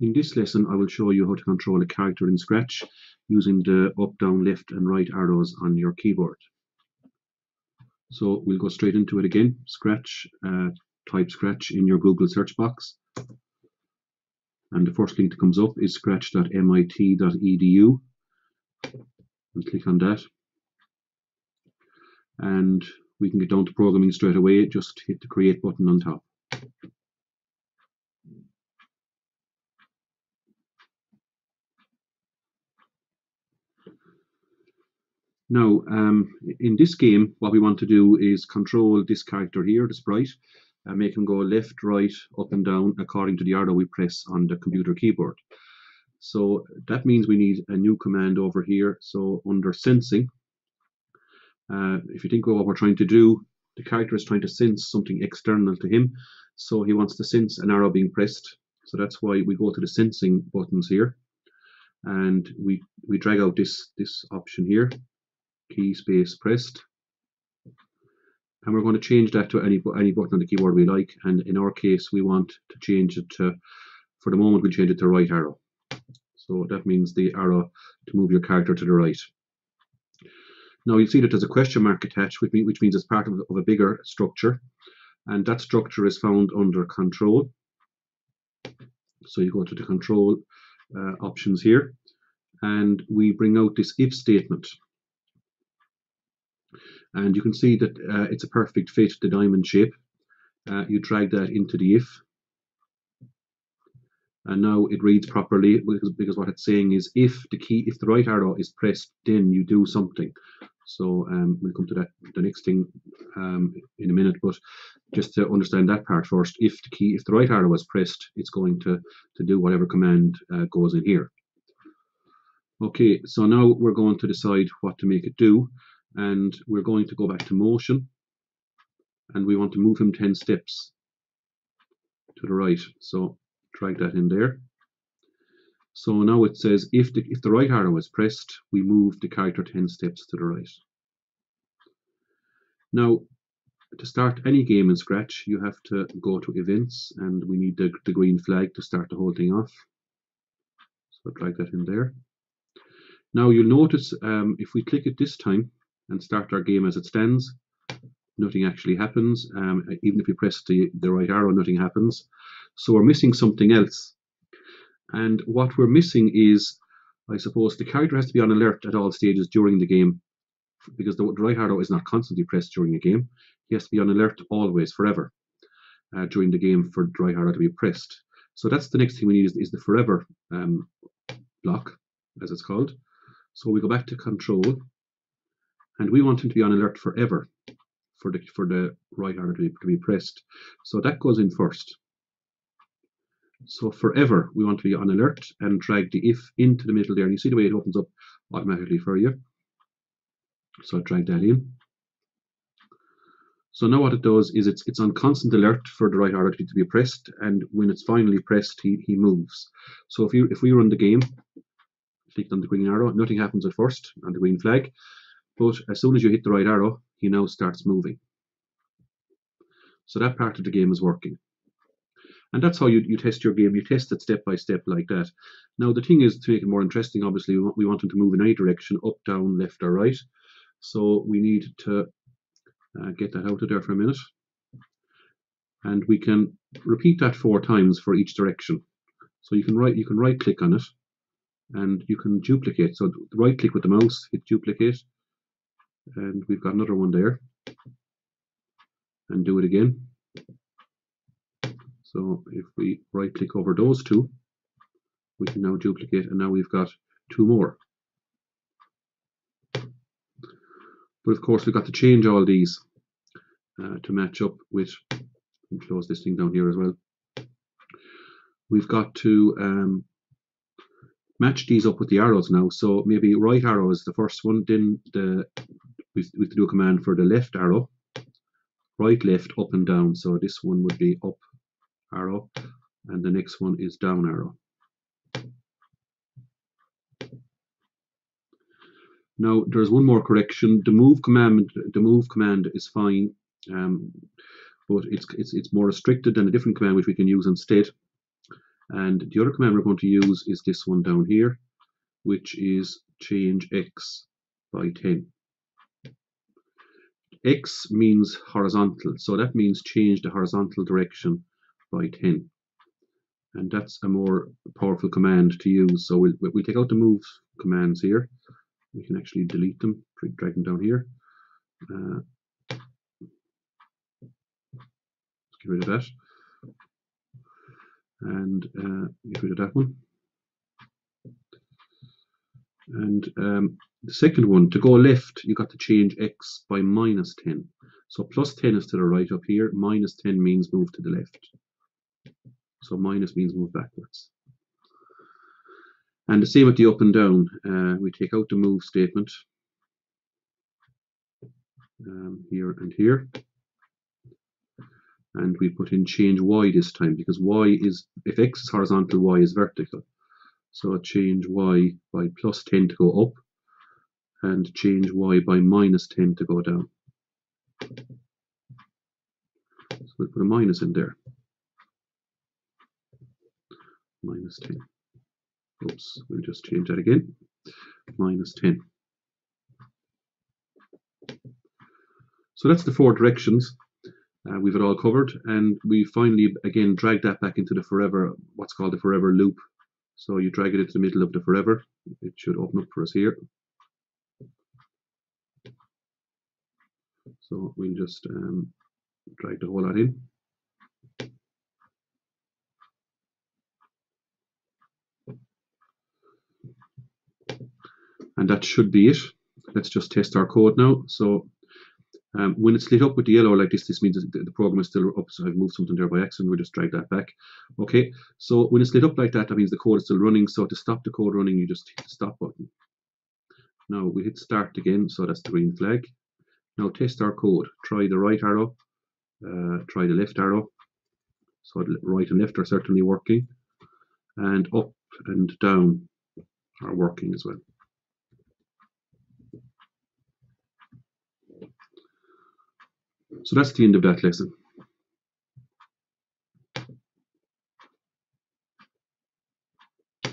In this lesson I will show you how to control a character in Scratch using the up, down, left and right arrows on your keyboard. So we'll go straight into it again. Scratch, uh, type Scratch in your Google search box. And the first link that comes up is scratch.mit.edu. And click on that. And we can get down to programming straight away. Just hit the create button on top. Now, um, in this game, what we want to do is control this character here, the sprite, and make him go left, right, up and down according to the arrow we press on the computer keyboard. So that means we need a new command over here. So under sensing, uh, if you think of what we're trying to do, the character is trying to sense something external to him. So he wants to sense an arrow being pressed. So that's why we go to the sensing buttons here and we, we drag out this, this option here key space pressed. And we're going to change that to any, any button on the keyboard we like. And in our case, we want to change it to, for the moment, we'll change it to right arrow. So that means the arrow to move your character to the right. Now you'll see that there's a question mark attached, which, which means it's part of, of a bigger structure. And that structure is found under control. So you go to the control uh, options here. And we bring out this if statement and you can see that uh, it's a perfect fit the diamond shape. Uh, you drag that into the if. And now it reads properly because, because what it's saying is if the key if the right arrow is pressed then you do something. So um, we'll come to that the next thing um, in a minute but just to understand that part first if the key if the right arrow is pressed it's going to to do whatever command uh, goes in here. Okay so now we're going to decide what to make it do and we're going to go back to motion. And we want to move him 10 steps to the right. So drag that in there. So now it says if the, if the right arrow is pressed we move the character 10 steps to the right. Now to start any game in Scratch you have to go to events and we need the, the green flag to start the whole thing off. So drag that in there. Now you'll notice um, if we click it this time and start our game as it stands, nothing actually happens. Um, even if you press the, the right arrow, nothing happens. So we're missing something else. And what we're missing is, I suppose, the character has to be on alert at all stages during the game because the right arrow is not constantly pressed during a game. He has to be on alert always, forever, uh, during the game for the right arrow to be pressed. So that's the next thing we need is, is the forever um, block, as it's called. So we go back to control and we want him to be on alert forever for the for the right arrow to be, pressed. So that goes in first. So forever we want to be on alert and drag the if into the middle there. And you see the way it opens up automatically for you. So drag that in. So now what it does is it's it's on constant alert for the right arrow to be pressed, and when it's finally pressed, he, he moves. So if you if we run the game, click on the green arrow, nothing happens at first on the green flag. But as soon as you hit the right arrow, he now starts moving. So that part of the game is working. And that's how you, you test your game. You test it step by step like that. Now, the thing is, to make it more interesting, obviously, we want, we want him to move in any direction, up, down, left, or right. So we need to uh, get that out of there for a minute. And we can repeat that four times for each direction. So you can right you can right click on it and you can duplicate. So right click with the mouse, hit duplicate, and we've got another one there. And do it again. So if we right click over those two we can now duplicate and now we've got two more. But of course we've got to change all these uh, to match up with and close this thing down here as well. We've got to um, match these up with the arrows now. So maybe right arrow is the first one then the we, we do a command for the left arrow, right, left, up and down. So this one would be up arrow, and the next one is down arrow. Now there's one more correction. The move command, the move command is fine, um, but it's it's it's more restricted than a different command which we can use instead. And the other command we're going to use is this one down here, which is change x by 10. X means horizontal, so that means change the horizontal direction by 10. And that's a more powerful command to use. So we'll, we'll take out the move commands here. We can actually delete them, drag them down here. Uh, let's get rid of that. And uh, get rid of that one. And um, the second one, to go left, you got to change x by minus 10. So plus 10 is to the right up here, minus 10 means move to the left. So minus means move backwards. And the same with the up and down. Uh, we take out the move statement um, here and here. And we put in change y this time because y is, if x is horizontal, y is vertical. So a change y by plus 10 to go up and change y by minus 10 to go down. So we'll put a minus in there. Minus 10. Oops, we'll just change that again. Minus 10. So that's the four directions. Uh, we've it all covered and we finally again drag that back into the forever, what's called the forever loop. So you drag it into the middle of the forever. It should open up for us here. So we'll just um, drag the whole lot in. And that should be it. Let's just test our code now. So um, when it's lit up with the yellow like this, this means the, the program is still up. So I've moved something there by accident. We'll just drag that back. Okay, so when it's lit up like that, that means the code is still running. So to stop the code running, you just hit the stop button. Now we hit start again, so that's the green flag. Now test our code. Try the right arrow, uh, try the left arrow. So right and left are certainly working. And up and down are working as well. So that's the end of that lesson.